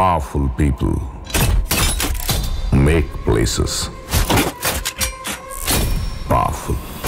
Powerful people make places powerful.